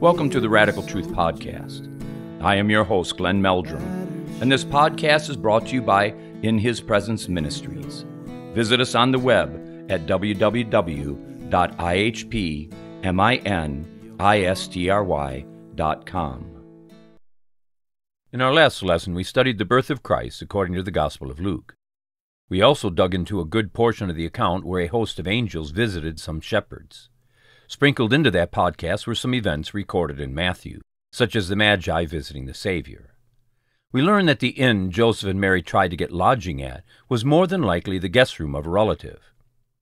Welcome to the Radical Truth Podcast. I am your host, Glenn Meldrum, and this podcast is brought to you by In His Presence Ministries. Visit us on the web at www.ihpministry.com. In our last lesson, we studied the birth of Christ according to the Gospel of Luke. We also dug into a good portion of the account where a host of angels visited some shepherds. Sprinkled into that podcast were some events recorded in Matthew, such as the Magi visiting the Savior. We learn that the inn Joseph and Mary tried to get lodging at was more than likely the guest room of a relative.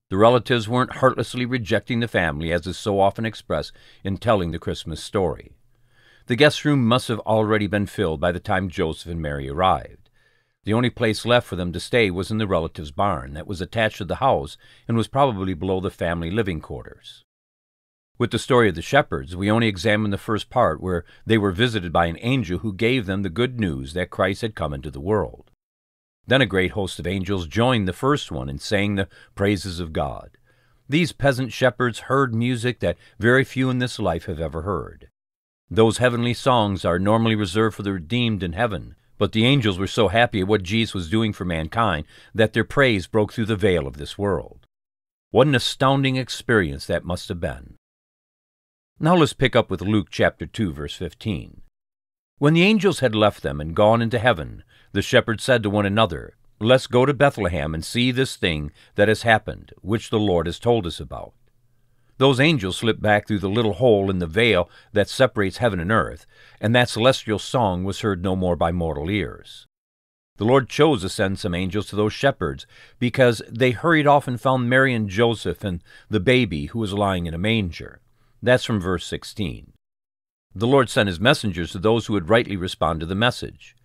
The relatives weren't heartlessly rejecting the family as is so often expressed in telling the Christmas story. The guest room must have already been filled by the time Joseph and Mary arrived. The only place left for them to stay was in the relative's barn that was attached to the house and was probably below the family living quarters. With the story of the shepherds, we only examine the first part where they were visited by an angel who gave them the good news that Christ had come into the world. Then a great host of angels joined the first one in saying the praises of God. These peasant shepherds heard music that very few in this life have ever heard. Those heavenly songs are normally reserved for the redeemed in heaven, but the angels were so happy at what Jesus was doing for mankind that their praise broke through the veil of this world. What an astounding experience that must have been. Now let's pick up with Luke chapter 2 verse 15. When the angels had left them and gone into heaven, the shepherds said to one another, Let's go to Bethlehem and see this thing that has happened, which the Lord has told us about. Those angels slipped back through the little hole in the veil that separates heaven and earth, and that celestial song was heard no more by mortal ears. The Lord chose to send some angels to those shepherds, because they hurried off and found Mary and Joseph and the baby who was lying in a manger. That's from verse 16. The Lord sent his messengers to those who would rightly respond to the message.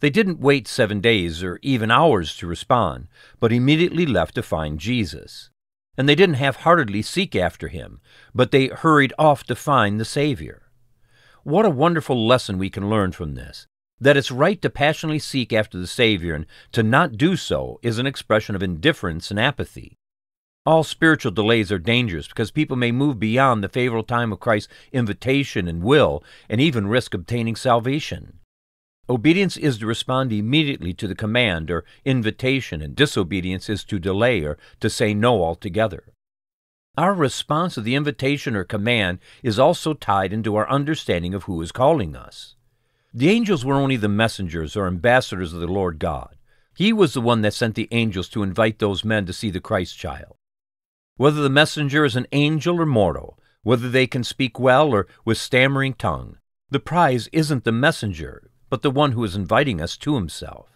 They didn't wait seven days or even hours to respond, but immediately left to find Jesus. And they didn't half heartedly seek after him, but they hurried off to find the Savior. What a wonderful lesson we can learn from this! That it's right to passionately seek after the Savior, and to not do so is an expression of indifference and apathy. All spiritual delays are dangerous because people may move beyond the favorable time of Christ's invitation and will, and even risk obtaining salvation. Obedience is to respond immediately to the command or invitation, and disobedience is to delay or to say no altogether. Our response to the invitation or command is also tied into our understanding of who is calling us. The angels were only the messengers or ambassadors of the Lord God. He was the one that sent the angels to invite those men to see the Christ child. Whether the messenger is an angel or mortal, whether they can speak well or with stammering tongue, the prize isn't the messenger, but the one who is inviting us to himself.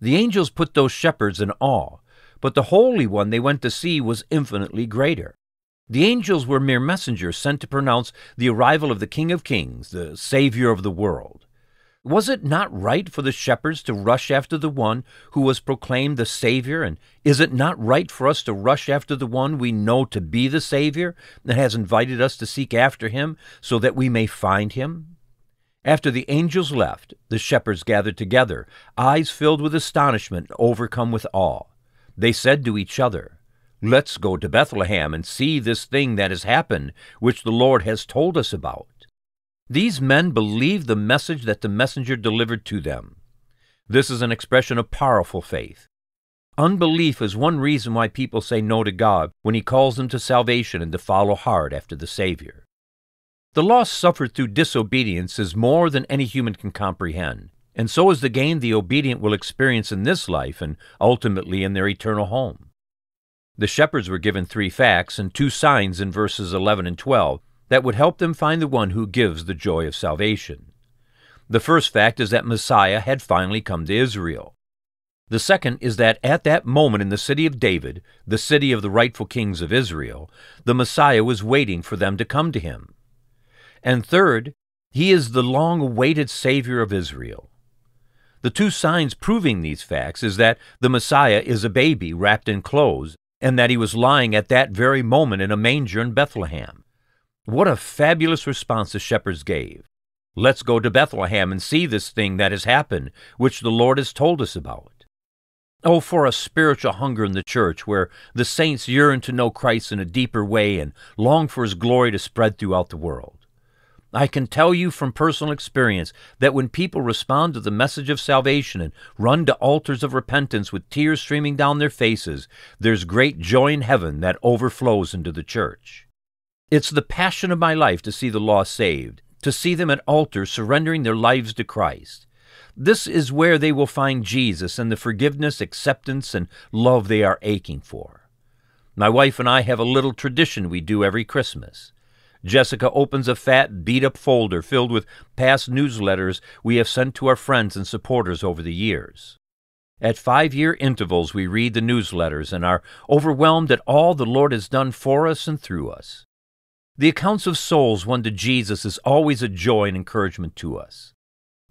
The angels put those shepherds in awe, but the Holy One they went to see was infinitely greater. The angels were mere messengers sent to pronounce the arrival of the King of Kings, the Savior of the world. Was it not right for the shepherds to rush after the one who was proclaimed the Savior? And is it not right for us to rush after the one we know to be the Savior that has invited us to seek after him so that we may find him? After the angels left, the shepherds gathered together, eyes filled with astonishment, overcome with awe. They said to each other, Let's go to Bethlehem and see this thing that has happened, which the Lord has told us about. These men believed the message that the messenger delivered to them. This is an expression of powerful faith. Unbelief is one reason why people say no to God when He calls them to salvation and to follow hard after the Savior. The loss suffered through disobedience is more than any human can comprehend, and so is the gain the obedient will experience in this life and ultimately in their eternal home. The shepherds were given three facts and two signs in verses 11 and 12 that would help them find the one who gives the joy of salvation. The first fact is that Messiah had finally come to Israel. The second is that at that moment in the city of David, the city of the rightful kings of Israel, the Messiah was waiting for them to come to him. And third, he is the long awaited Savior of Israel. The two signs proving these facts is that the Messiah is a baby wrapped in clothes, and that he was lying at that very moment in a manger in Bethlehem. What a fabulous response the shepherds gave. Let's go to Bethlehem and see this thing that has happened, which the Lord has told us about. Oh, for a spiritual hunger in the church where the saints yearn to know Christ in a deeper way and long for his glory to spread throughout the world. I can tell you from personal experience that when people respond to the message of salvation and run to altars of repentance with tears streaming down their faces, there's great joy in heaven that overflows into the church. It's the passion of my life to see the lost saved, to see them at altars surrendering their lives to Christ. This is where they will find Jesus and the forgiveness, acceptance, and love they are aching for. My wife and I have a little tradition we do every Christmas. Jessica opens a fat, beat up folder filled with past newsletters we have sent to our friends and supporters over the years. At five year intervals, we read the newsletters and are overwhelmed at all the Lord has done for us and through us. The accounts of souls won to Jesus is always a joy and encouragement to us.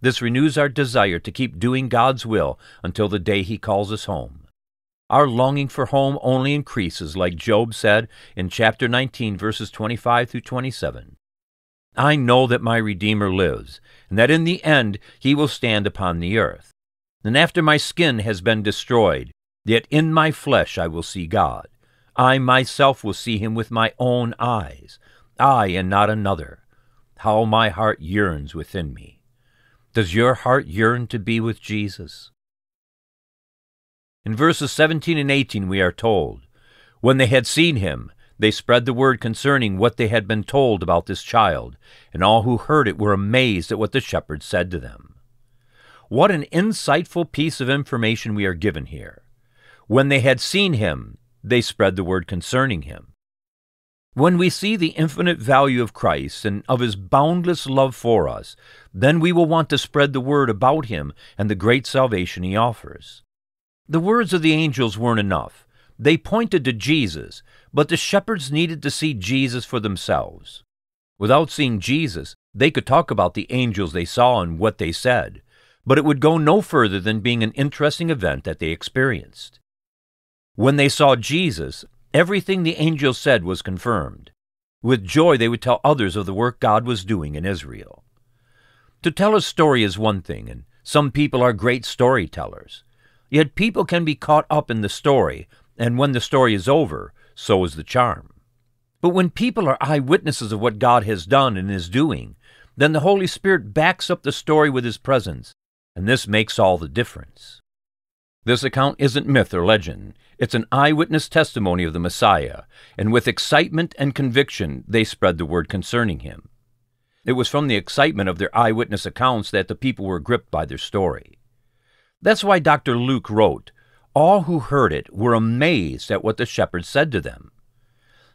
This renews our desire to keep doing God's will until the day He calls us home. Our longing for home only increases, like Job said in chapter 19, verses 25 through 27. I know that my Redeemer lives, and that in the end he will stand upon the earth. And after my skin has been destroyed, yet in my flesh I will see God. I myself will see him with my own eyes, I and not another. How my heart yearns within me. Does your heart yearn to be with Jesus? In verses 17 and 18 we are told, When they had seen him, they spread the word concerning what they had been told about this child, and all who heard it were amazed at what the shepherds said to them. What an insightful piece of information we are given here. When they had seen him, they spread the word concerning him. When we see the infinite value of Christ and of his boundless love for us, then we will want to spread the word about him and the great salvation he offers. The words of the angels weren't enough. They pointed to Jesus, but the shepherds needed to see Jesus for themselves. Without seeing Jesus, they could talk about the angels they saw and what they said, but it would go no further than being an interesting event that they experienced. When they saw Jesus, everything the angels said was confirmed. With joy, they would tell others of the work God was doing in Israel. To tell a story is one thing, and some people are great storytellers. Yet people can be caught up in the story, and when the story is over, so is the charm. But when people are eyewitnesses of what God has done and is doing, then the Holy Spirit backs up the story with His presence, and this makes all the difference. This account isn't myth or legend. It's an eyewitness testimony of the Messiah, and with excitement and conviction they spread the word concerning him. It was from the excitement of their eyewitness accounts that the people were gripped by their story. That's why Dr. Luke wrote, All who heard it were amazed at what the shepherds said to them.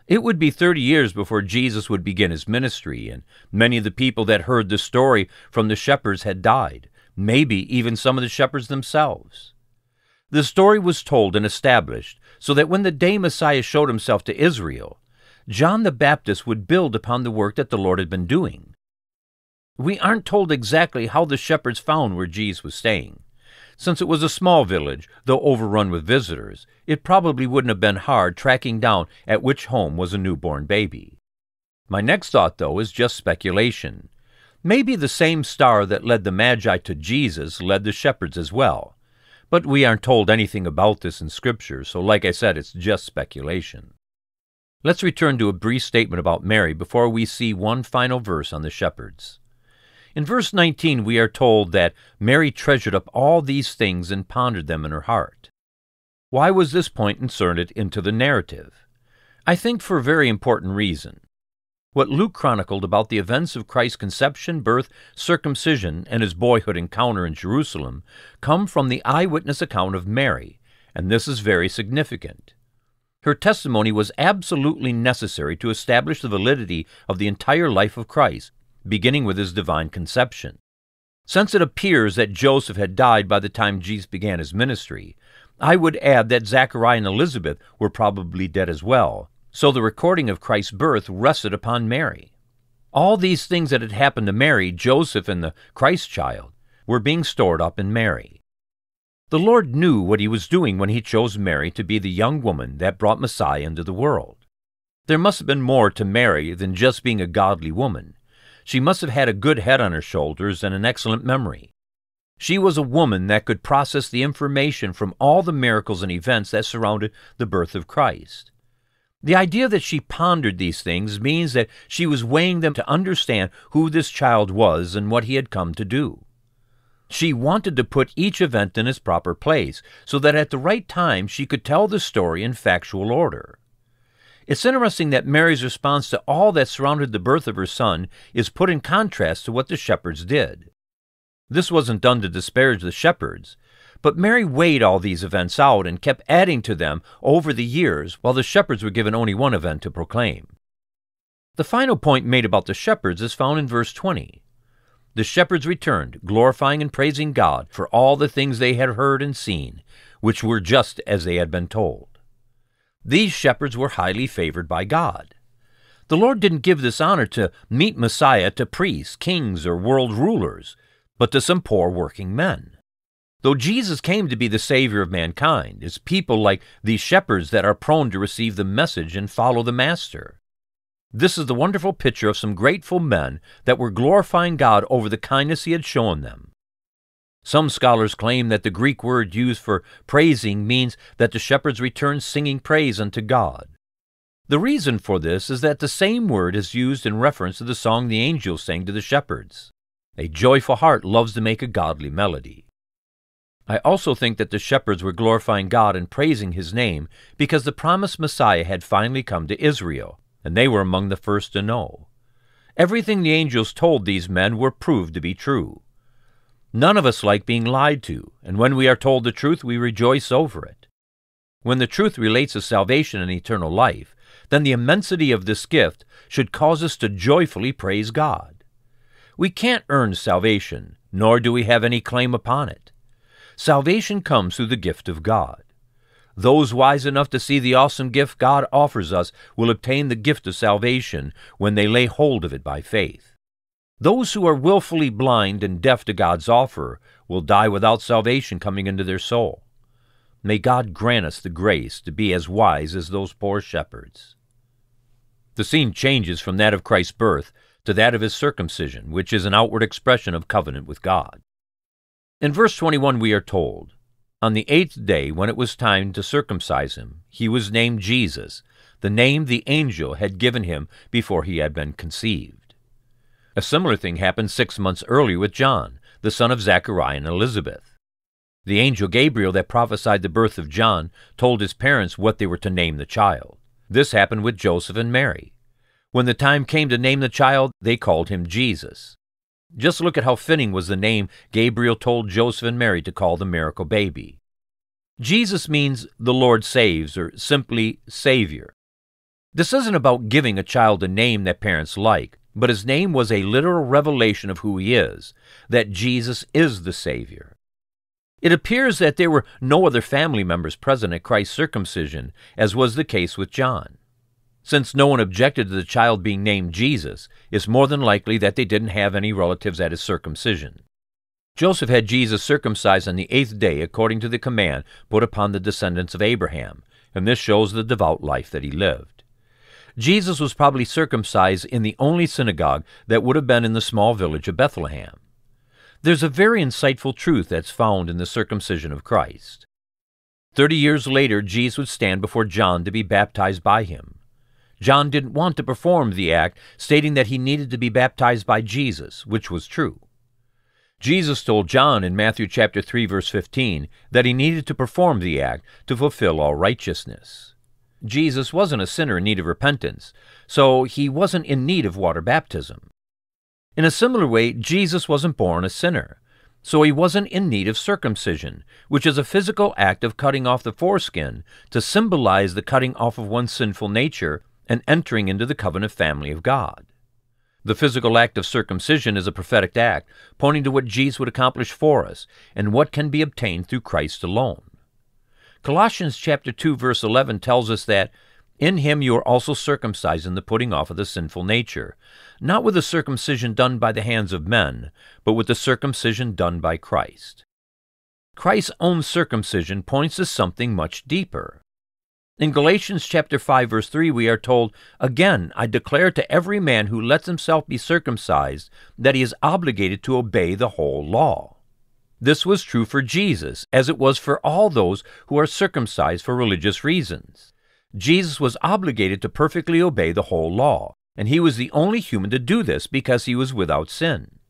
It would be thirty years before Jesus would begin his ministry, and many of the people that heard the story from the shepherds had died, maybe even some of the shepherds themselves. The story was told and established so that when the day Messiah showed himself to Israel, John the Baptist would build upon the work that the Lord had been doing. We aren't told exactly how the shepherds found where Jesus was staying. Since it was a small village, though overrun with visitors, it probably wouldn't have been hard tracking down at which home was a newborn baby. My next thought, though, is just speculation. Maybe the same star that led the Magi to Jesus led the shepherds as well. But we aren't told anything about this in Scripture, so like I said, it's just speculation. Let's return to a brief statement about Mary before we see one final verse on the shepherds. In verse 19, we are told that Mary treasured up all these things and pondered them in her heart. Why was this point inserted into the narrative? I think for a very important reason. What Luke chronicled about the events of Christ's conception, birth, circumcision, and his boyhood encounter in Jerusalem come from the eyewitness account of Mary, and this is very significant. Her testimony was absolutely necessary to establish the validity of the entire life of Christ, beginning with his divine conception. Since it appears that Joseph had died by the time Jesus began his ministry, I would add that Zachariah and Elizabeth were probably dead as well, so the recording of Christ's birth rested upon Mary. All these things that had happened to Mary, Joseph, and the Christ child were being stored up in Mary. The Lord knew what he was doing when he chose Mary to be the young woman that brought Messiah into the world. There must have been more to Mary than just being a godly woman. She must have had a good head on her shoulders and an excellent memory. She was a woman that could process the information from all the miracles and events that surrounded the birth of Christ. The idea that she pondered these things means that she was weighing them to understand who this child was and what he had come to do. She wanted to put each event in its proper place so that at the right time she could tell the story in factual order. It's interesting that Mary's response to all that surrounded the birth of her son is put in contrast to what the shepherds did. This wasn't done to disparage the shepherds, but Mary weighed all these events out and kept adding to them over the years, while the shepherds were given only one event to proclaim. The final point made about the shepherds is found in verse 20. The shepherds returned, glorifying and praising God for all the things they had heard and seen, which were just as they had been told. These shepherds were highly favored by God. The Lord didn't give this honor to meet Messiah to priests, kings, or world rulers, but to some poor working men. Though Jesus came to be the Savior of mankind, it's people like these shepherds that are prone to receive the message and follow the Master. This is the wonderful picture of some grateful men that were glorifying God over the kindness He had shown them. Some scholars claim that the Greek word used for praising means that the shepherds returned singing praise unto God. The reason for this is that the same word is used in reference to the song the angels sang to the shepherds. A joyful heart loves to make a godly melody. I also think that the shepherds were glorifying God and praising His name because the promised Messiah had finally come to Israel, and they were among the first to know. Everything the angels told these men were proved to be true. None of us like being lied to, and when we are told the truth, we rejoice over it. When the truth relates to salvation and eternal life, then the immensity of this gift should cause us to joyfully praise God. We can't earn salvation, nor do we have any claim upon it. Salvation comes through the gift of God. Those wise enough to see the awesome gift God offers us will obtain the gift of salvation when they lay hold of it by faith. Those who are wilfully blind and deaf to God's offer will die without salvation coming into their soul. May God grant us the grace to be as wise as those poor shepherds. The scene changes from that of Christ's birth to that of his circumcision, which is an outward expression of covenant with God. In verse 21, we are told, On the eighth day, when it was time to circumcise him, he was named Jesus, the name the angel had given him before he had been conceived. A similar thing happened six months earlier with John, the son of Zechariah and Elizabeth. The angel Gabriel that prophesied the birth of John told his parents what they were to name the child. This happened with Joseph and Mary. When the time came to name the child, they called him Jesus. Just look at how fitting was the name Gabriel told Joseph and Mary to call the miracle baby. Jesus means the Lord saves, or simply Savior. This isn't about giving a child a name that parents like, but his name was a literal revelation of who he is, that Jesus is the Savior. It appears that there were no other family members present at Christ's circumcision, as was the case with John. Since no one objected to the child being named Jesus, it's more than likely that they didn't have any relatives at his circumcision. Joseph had Jesus circumcised on the eighth day according to the command put upon the descendants of Abraham, and this shows the devout life that he lived. Jesus was probably circumcised in the only synagogue that would have been in the small village of Bethlehem. There's a very insightful truth that's found in the circumcision of Christ. Thirty years later, Jesus would stand before John to be baptized by him. John didn't want to perform the act, stating that he needed to be baptized by Jesus, which was true. Jesus told John in Matthew chapter 3 verse 15 that he needed to perform the act to fulfill all righteousness. Jesus wasn't a sinner in need of repentance, so he wasn't in need of water baptism. In a similar way, Jesus wasn't born a sinner, so he wasn't in need of circumcision, which is a physical act of cutting off the foreskin to symbolize the cutting off of one's sinful nature and entering into the covenant family of God. The physical act of circumcision is a prophetic act, pointing to what Jesus would accomplish for us and what can be obtained through Christ alone. Colossians chapter 2 verse 11 tells us that in him you are also circumcised in the putting off of the sinful nature, not with the circumcision done by the hands of men, but with the circumcision done by Christ. Christ's own circumcision points to something much deeper. In Galatians chapter 5 verse 3 we are told, "Again I declare to every man who lets himself be circumcised that he is obligated to obey the whole law." This was true for Jesus, as it was for all those who are circumcised for religious reasons. Jesus was obligated to perfectly obey the whole law, and he was the only human to do this because he was without sin.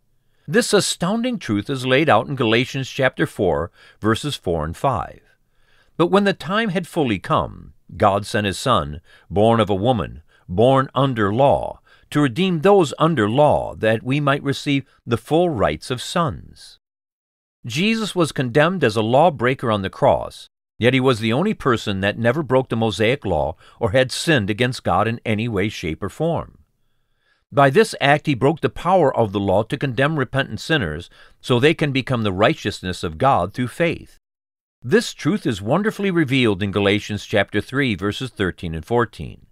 This astounding truth is laid out in Galatians chapter 4, verses 4 and 5. But when the time had fully come, God sent his Son, born of a woman, born under law, to redeem those under law, that we might receive the full rights of sons. Jesus was condemned as a lawbreaker on the cross, Yet he was the only person that never broke the Mosaic law or had sinned against God in any way, shape, or form. By this act, he broke the power of the law to condemn repentant sinners so they can become the righteousness of God through faith. This truth is wonderfully revealed in Galatians chapter 3 verses 13 and 14.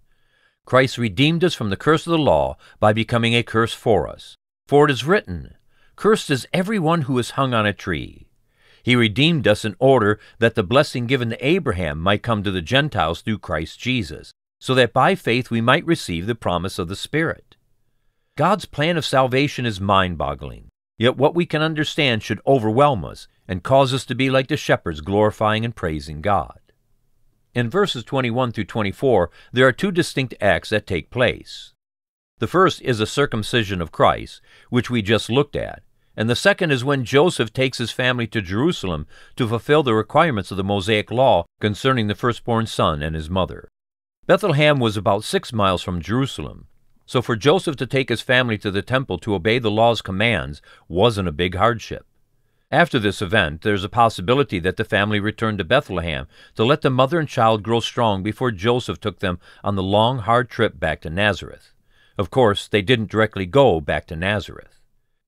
Christ redeemed us from the curse of the law by becoming a curse for us. For it is written, Cursed is every one who is hung on a tree. He redeemed us in order that the blessing given to Abraham might come to the Gentiles through Christ Jesus, so that by faith we might receive the promise of the Spirit. God's plan of salvation is mind boggling, yet what we can understand should overwhelm us and cause us to be like the shepherds glorifying and praising God. In verses 21 through 24, there are two distinct acts that take place. The first is a circumcision of Christ, which we just looked at, and the second is when Joseph takes his family to Jerusalem to fulfill the requirements of the Mosaic law concerning the firstborn son and his mother. Bethlehem was about six miles from Jerusalem, so for Joseph to take his family to the temple to obey the law's commands wasn't a big hardship. After this event, there's a possibility that the family returned to Bethlehem to let the mother and child grow strong before Joseph took them on the long, hard trip back to Nazareth. Of course, they didn't directly go back to Nazareth.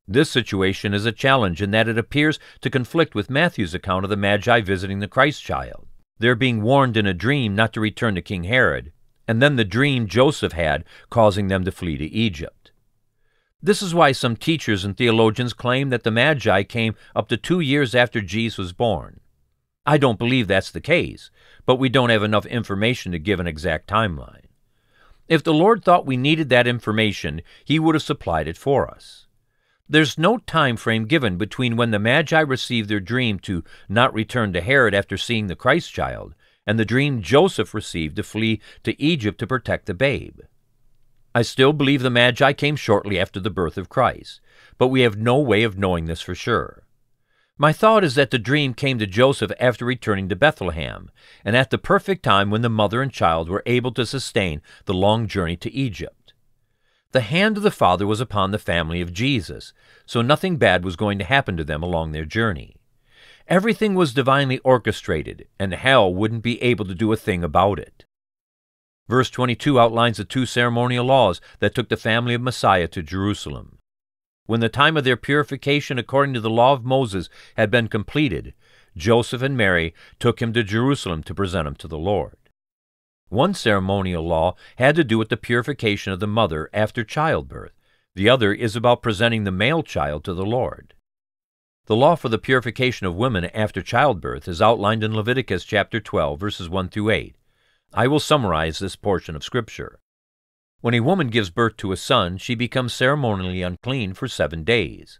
This situation is a challenge in that it appears to conflict with Matthew's account of the Magi visiting the Christ child. They're being warned in a dream not to return to King Herod, and then the dream Joseph had causing them to flee to Egypt. This is why some teachers and theologians claim that the Magi came up to two years after Jesus was born. I don't believe that's the case, but we don't have enough information to give an exact timeline. If the Lord thought we needed that information, He would have supplied it for us. There's no time frame given between when the Magi received their dream to not return to Herod after seeing the Christ child and the dream Joseph received to flee to Egypt to protect the babe. I still believe the Magi came shortly after the birth of Christ, but we have no way of knowing this for sure. My thought is that the dream came to Joseph after returning to Bethlehem, and at the perfect time when the mother and child were able to sustain the long journey to Egypt. The hand of the Father was upon the family of Jesus, so nothing bad was going to happen to them along their journey. Everything was divinely orchestrated, and hell wouldn't be able to do a thing about it. Verse 22 outlines the two ceremonial laws that took the family of Messiah to Jerusalem. When the time of their purification according to the law of Moses had been completed, Joseph and Mary took him to Jerusalem to present him to the Lord. One ceremonial law had to do with the purification of the mother after childbirth. The other is about presenting the male child to the Lord. The law for the purification of women after childbirth is outlined in Leviticus chapter 12 verses 1 through 8. I will summarize this portion of scripture. When a woman gives birth to a son, she becomes ceremonially unclean for 7 days.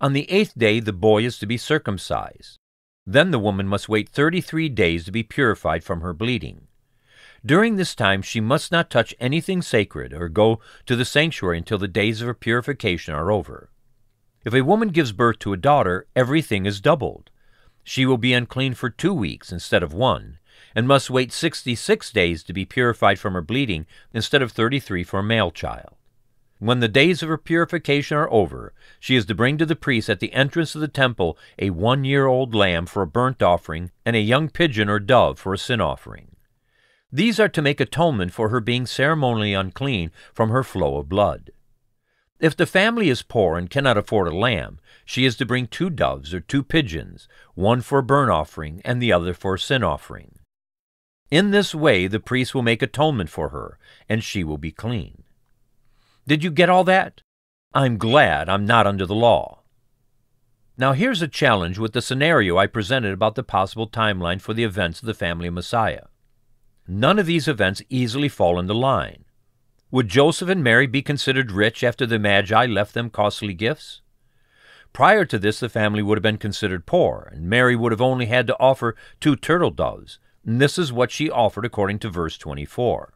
On the 8th day the boy is to be circumcised. Then the woman must wait 33 days to be purified from her bleeding. During this time she must not touch anything sacred or go to the sanctuary until the days of her purification are over. If a woman gives birth to a daughter, everything is doubled. She will be unclean for two weeks instead of one, and must wait 66 days to be purified from her bleeding instead of 33 for a male child. When the days of her purification are over, she is to bring to the priest at the entrance of the temple a one year old lamb for a burnt offering and a young pigeon or dove for a sin offering. These are to make atonement for her being ceremonially unclean from her flow of blood. If the family is poor and cannot afford a lamb, she is to bring two doves or two pigeons, one for a burnt offering and the other for a sin offering. In this way, the priest will make atonement for her, and she will be clean. Did you get all that? I'm glad I'm not under the law. Now, here's a challenge with the scenario I presented about the possible timeline for the events of the family of Messiah. None of these events easily fall into line. Would Joseph and Mary be considered rich after the Magi left them costly gifts? Prior to this, the family would have been considered poor, and Mary would have only had to offer two turtle doves, And this is what she offered according to verse 24.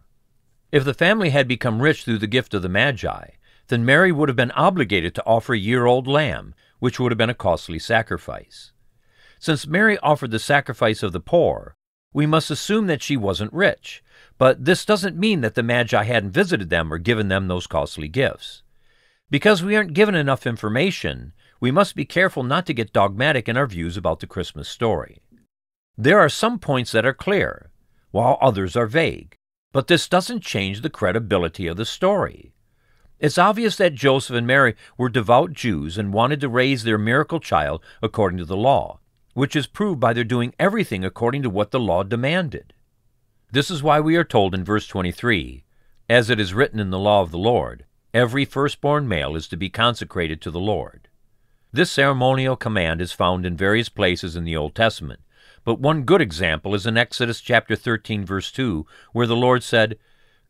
If the family had become rich through the gift of the Magi, then Mary would have been obligated to offer a year old lamb, which would have been a costly sacrifice. Since Mary offered the sacrifice of the poor, we must assume that she wasn't rich, but this doesn't mean that the Magi hadn't visited them or given them those costly gifts. Because we aren't given enough information, we must be careful not to get dogmatic in our views about the Christmas story. There are some points that are clear, while others are vague, but this doesn't change the credibility of the story. It's obvious that Joseph and Mary were devout Jews and wanted to raise their miracle child according to the law, which is proved by their doing everything according to what the law demanded. This is why we are told in verse 23 As it is written in the law of the Lord, every firstborn male is to be consecrated to the Lord. This ceremonial command is found in various places in the Old Testament, but one good example is in Exodus chapter 13 verse 2, where the Lord said,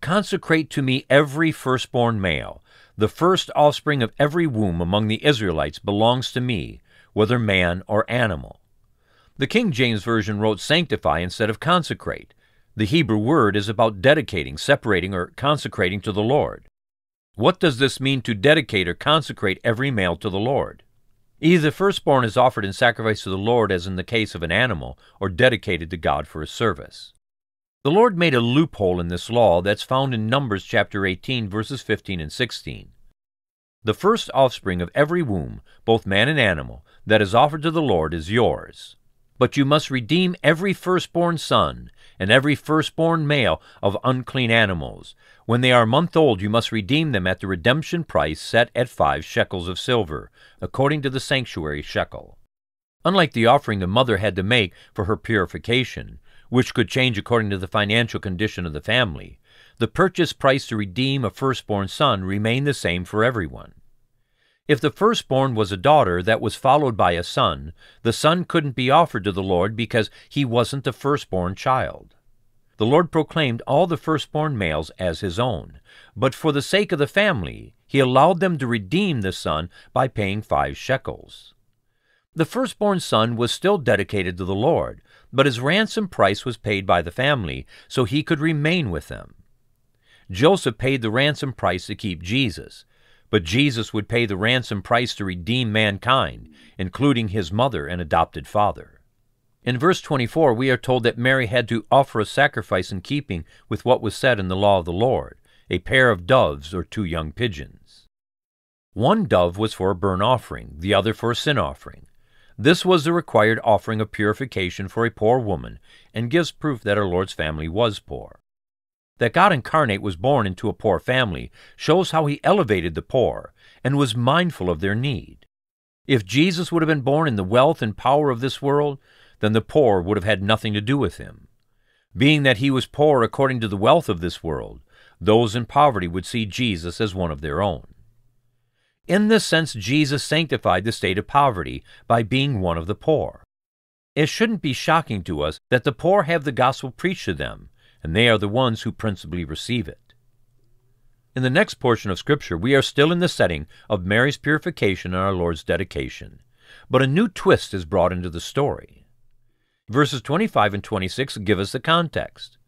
Consecrate to me every firstborn male. The first offspring of every womb among the Israelites belongs to me, whether man or animal. The King James Version wrote sanctify instead of consecrate. The Hebrew word is about dedicating, separating, or consecrating to the Lord. What does this mean to dedicate or consecrate every male to the Lord? Either the firstborn is offered in sacrifice to the Lord, as in the case of an animal, or dedicated to God for a service. The Lord made a loophole in this law that's found in Numbers chapter 18, verses 15 and 16. The first offspring of every womb, both man and animal, that is offered to the Lord is yours. But you must redeem every firstborn son and every firstborn male of unclean animals. When they are a month old, you must redeem them at the redemption price set at five shekels of silver, according to the sanctuary shekel. Unlike the offering the mother had to make for her purification, which could change according to the financial condition of the family, the purchase price to redeem a firstborn son remained the same for everyone. If the firstborn was a daughter that was followed by a son, the son couldn't be offered to the Lord because he wasn't the firstborn child. The Lord proclaimed all the firstborn males as his own, but for the sake of the family, he allowed them to redeem the son by paying five shekels. The firstborn son was still dedicated to the Lord, but his ransom price was paid by the family so he could remain with them. Joseph paid the ransom price to keep Jesus, but Jesus would pay the ransom price to redeem mankind, including his mother and adopted father. In verse 24, we are told that Mary had to offer a sacrifice in keeping with what was said in the law of the Lord a pair of doves or two young pigeons. One dove was for a burnt offering, the other for a sin offering. This was the required offering of purification for a poor woman, and gives proof that our Lord's family was poor. That God incarnate was born into a poor family shows how he elevated the poor and was mindful of their need. If Jesus would have been born in the wealth and power of this world, then the poor would have had nothing to do with him. Being that he was poor according to the wealth of this world, those in poverty would see Jesus as one of their own. In this sense, Jesus sanctified the state of poverty by being one of the poor. It shouldn't be shocking to us that the poor have the gospel preached to them, and they are the ones who principally receive it. In the next portion of Scripture, we are still in the setting of Mary's purification and our Lord's dedication, but a new twist is brought into the story. Verses 25 and 26 give us the context.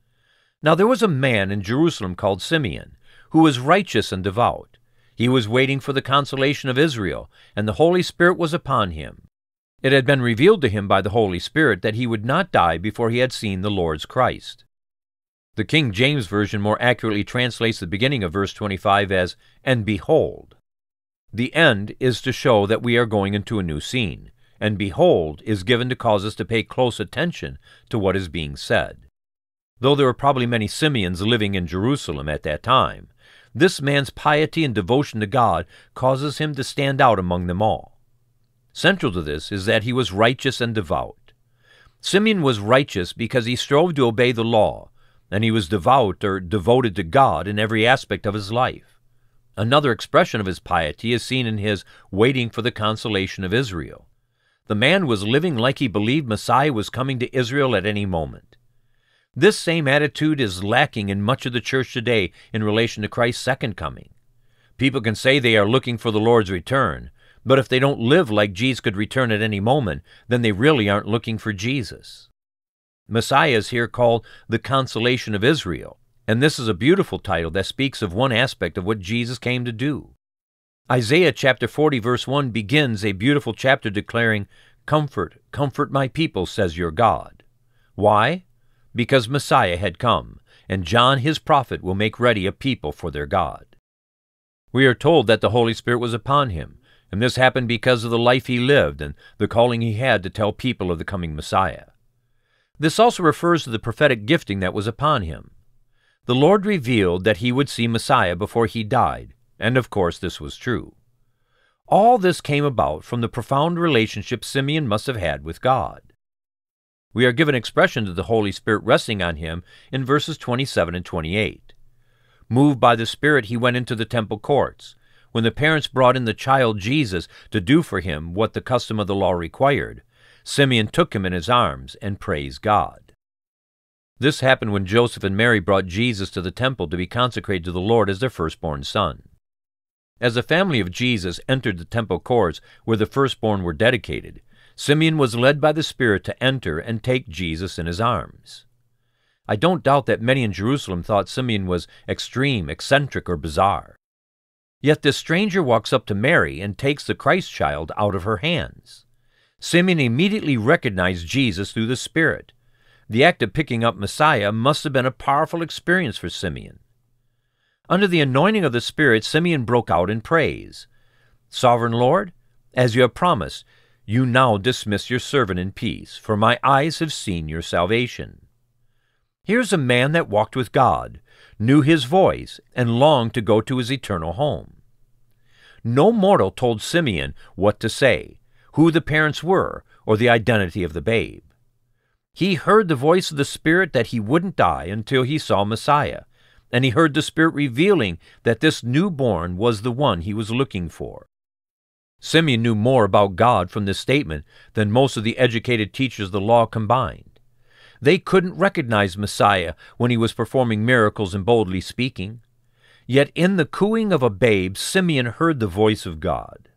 Now there was a man in Jerusalem called Simeon, who was righteous and devout he was waiting for the consolation of Israel, and the Holy Spirit was upon him. It had been revealed to him by the Holy Spirit that he would not die before he had seen the Lord's Christ. The King James Version more accurately translates the beginning of verse 25 as, And behold. The end is to show that we are going into a new scene, and behold is given to cause us to pay close attention to what is being said. Though there were probably many Simeons living in Jerusalem at that time, this man's piety and devotion to God causes him to stand out among them all. Central to this is that he was righteous and devout. Simeon was righteous because he strove to obey the law, and he was devout or devoted to God in every aspect of his life. Another expression of his piety is seen in his waiting for the consolation of Israel. The man was living like he believed Messiah was coming to Israel at any moment. This same attitude is lacking in much of the church today in relation to Christ's second coming. People can say they are looking for the Lord's return, but if they don't live like Jesus could return at any moment, then they really aren't looking for Jesus. Messiah is here called the consolation of Israel, and this is a beautiful title that speaks of one aspect of what Jesus came to do. Isaiah chapter 40, verse 1 begins a beautiful chapter declaring, Comfort, comfort my people, says your God. Why? Because Messiah had come, and John his prophet will make ready a people for their God. We are told that the Holy Spirit was upon him, and this happened because of the life he lived and the calling he had to tell people of the coming Messiah. This also refers to the prophetic gifting that was upon him. The Lord revealed that he would see Messiah before he died, and of course this was true. All this came about from the profound relationship Simeon must have had with God. We are given expression to the Holy Spirit resting on him in verses 27 and 28. Moved by the Spirit, he went into the temple courts. When the parents brought in the child Jesus to do for him what the custom of the law required, Simeon took him in his arms and praised God. This happened when Joseph and Mary brought Jesus to the temple to be consecrated to the Lord as their firstborn son. As the family of Jesus entered the temple courts where the firstborn were dedicated, Simeon was led by the Spirit to enter and take Jesus in his arms. I don't doubt that many in Jerusalem thought Simeon was extreme, eccentric, or bizarre. Yet this stranger walks up to Mary and takes the Christ child out of her hands. Simeon immediately recognized Jesus through the Spirit. The act of picking up Messiah must have been a powerful experience for Simeon. Under the anointing of the Spirit, Simeon broke out in praise. Sovereign Lord, as you have promised, you now dismiss your servant in peace, for my eyes have seen your salvation. Here's a man that walked with God, knew his voice, and longed to go to his eternal home. No mortal told Simeon what to say, who the parents were, or the identity of the babe. He heard the voice of the Spirit that he wouldn't die until he saw Messiah, and he heard the Spirit revealing that this newborn was the one he was looking for. Simeon knew more about God from this statement than most of the educated teachers of the law combined. They couldn't recognize Messiah when he was performing miracles and boldly speaking. Yet in the cooing of a babe, Simeon heard the voice of God.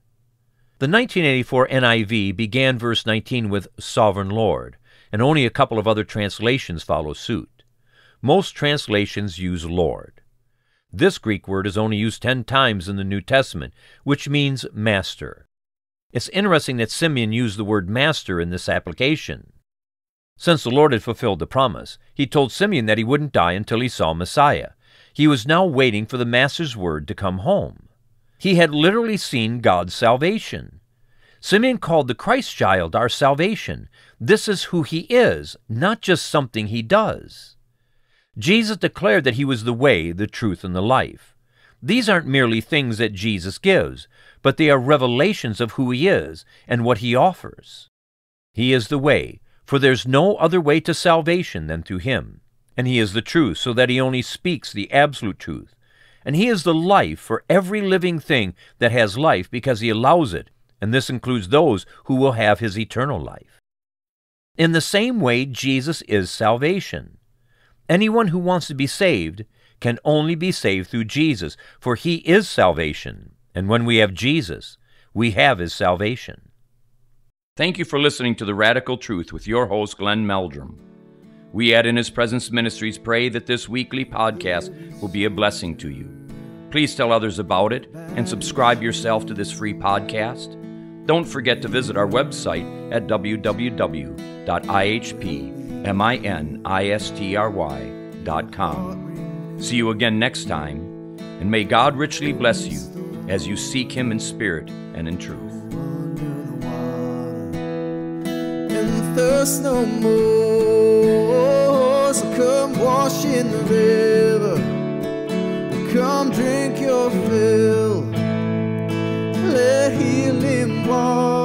The 1984 NIV began verse 19 with Sovereign Lord, and only a couple of other translations follow suit. Most translations use Lord. This Greek word is only used ten times in the New Testament, which means master. It's interesting that Simeon used the word master in this application. Since the Lord had fulfilled the promise, he told Simeon that he wouldn't die until he saw Messiah. He was now waiting for the Master's word to come home. He had literally seen God's salvation. Simeon called the Christ child our salvation. This is who he is, not just something he does. Jesus declared that he was the way, the truth, and the life. These aren't merely things that Jesus gives, but they are revelations of who he is and what he offers. He is the way, for there's no other way to salvation than through him. And he is the truth, so that he only speaks the absolute truth and He is the life for every living thing that has life because He allows it, and this includes those who will have His eternal life. In the same way, Jesus is salvation. Anyone who wants to be saved can only be saved through Jesus, for He is salvation, and when we have Jesus, we have His salvation. Thank you for listening to The Radical Truth with your host, Glenn Meldrum. We at In His Presence Ministries pray that this weekly podcast will be a blessing to you. Please tell others about it and subscribe yourself to this free podcast. Don't forget to visit our website at www.ihpministry.com. See you again next time, and may God richly bless you as you seek Him in spirit and in truth. Thirst no more, so come wash in the river. Come drink your fill. Let healing water.